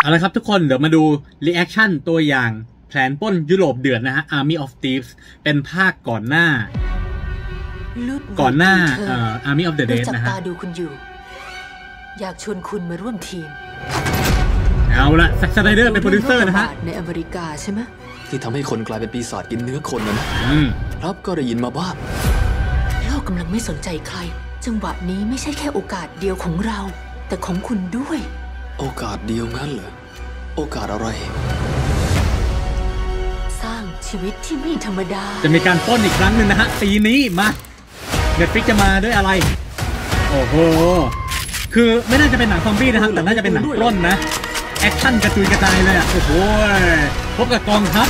เอาละครับทุกคนเดี๋ยวมาดูรีแอคชั่นตัวอย่างแผนปล้นยุโรปเดือดนะฮะ Army of Thieves เป็นภาคก่อนหน้า ก่อนหน้าเอ่อ Army of the เรา Dead จับนะฮะตาดูคุณอยู่ อยากชวนคุณมาร่วมทีม เอาละแซ็กซ์ไนเดอร์เป็นโปรดิวเซอร์นะฮะโกบาดในอเมริกาใช่ไหมที่ทำให้คนกลายเป็นปีศาจกินเนื้อคนนะนะอืมครับก็ได้ยินมาบ้างโลกกำลังไม่สนใจใคร จังหวะนี้ไม่ใช่แค่โอกาสเดียวของเรา แต่ของคุณด้วย โอกาสเดียวงั้นเหรอ โอกาสอะไร สร้างชีวิตที่ไม่ธรรมดา จะมีการปล้นอีกครั้งหนึ่งนะฮะปีนี้มา Netflix จะมาด้วยอะไร โอ้โห คือไม่น่าจะเป็นหนังซอมบี้นะครับ แต่น่าจะเป็นหนังปล้นนะ action กระจุยกระจายเลยอะ โอ้โห พบกับกองทัพ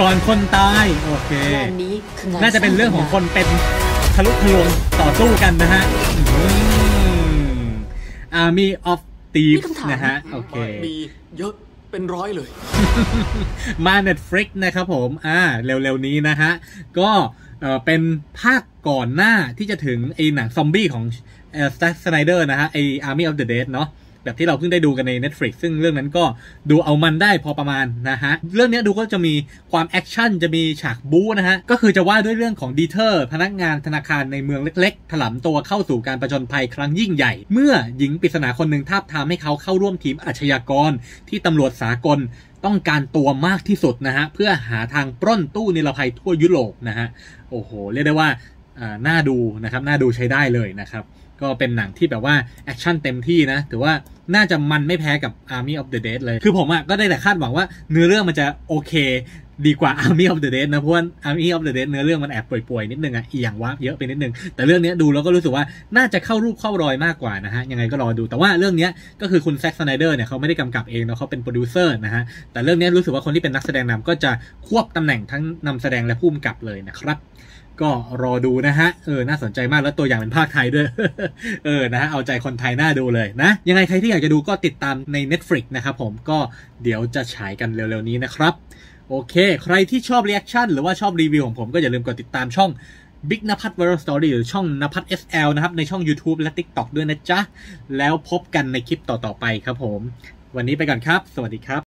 ก่อนคนตาย โอเคงานนี้คืองานน่าจะเป็นเรื่องของคนเป็นทะลุทะลวงต่อสู้กันนะฮะ อาร์มี่ออฟตีฟนะฮะ โอเค มีเยอะเป็นร้อยเลย มา Netflix นะครับผม อ่า เร็วๆนี้นะฮะ ก็เอ่อเป็นภาคก่อนหน้าที่จะถึงไอ้หนังซอมบี้ของเอ่อ Zack Snyder นะฮะ ไอ้ Army of the Dead เนาะ แบบที่เราเพิ่งได้ดูกันใน Netflix ซึ่งเรื่องนั้นก็ดูเอามันได้พอประมาณนะฮะ เรื่องเนี้ยดูก็จะมีความ action จะมีฉากบู๊นะฮะ ก็คือจะว่าด้วยเรื่องของดีเทอร์ พนักงานธนาคารในเมืองเล็กๆ ถลำตัวเข้าสู่การประจนภัยครั้งยิ่งใหญ่ เมื่อหญิงปริศนาคนหนึ่งทาบทามให้เขาเข้าร่วมทีมอาชญากร ที่ตำรวจสากลต้องการตัวมากที่สุดนะฮะ เพื่อหาทางปล้นตู้นิรภัยทั่วยุโรปนะฮะโอ้โหเรียกได้ว่าอ่าน่าดูนะครับน่าดูใช้ได้เลยนะครับ ก็เป็นหนังที่แบบว่าaction เต็มที่นะถือว่าน่าจะมันไม่แพ้กับ Army of the Dead เลย คือผมอะ่ะก็ได้แต่คาดหวังว่าเนื้อเรื่องมันจะโอเค ดีกว่า Army of the Dead นะเพราะว่า Army of the Dead เนื้อเรื่องมันแอบป่วยๆ นิดนึงอะ่ะอีอย่างว่าเยอะไปนิดนึง แต่เรื่องนี้ดูแล้วก็รู้สึกว่าน่าจะเข้ารูปเข้ารอยมากกว่านะฮะ ยังไงก็รอดู แต่ว่าเรื่องนี้ก็คือคุณ Zack Snyder เนี่ยเขาไม่ได้กำกับเองเนาะเขาเป็นโปรดิวเซอร์นะฮะ แต่เรื่องนี้รู้สึกว่าคนที่เป็นนักแสดงนำก็จะควบตำแหน่งทั้งนำแสดงและผู้กำกับเลยนะครับก็รอดูนะฮะ เออ น่าสนใจมากแล้วตัวอย่างเป็นภาคไทยด้วยเออนะฮะเอาใจคนไทยน่าดูเลยนะ ยังไงใครที่อยากจะดูก็ติดตามใน Netflix นะครับผมก็เดี๋ยวจะฉายกันเร็วๆนี้นะครับ โอเค ใครที่ชอบ reaction หรือว่าชอบรีวิวของผมก็อย่าลืมกดติดตามช่อง Big นภัทร Viral Story หรือช่องนภัทร SL นะครับ ในช่อง YouTube และ TikTok ด้วยนะจ๊ะ แล้วพบกันในคลิปต่อ ๆ ไปครับผม วันนี้ไปก่อนครับ สวัสดีครับ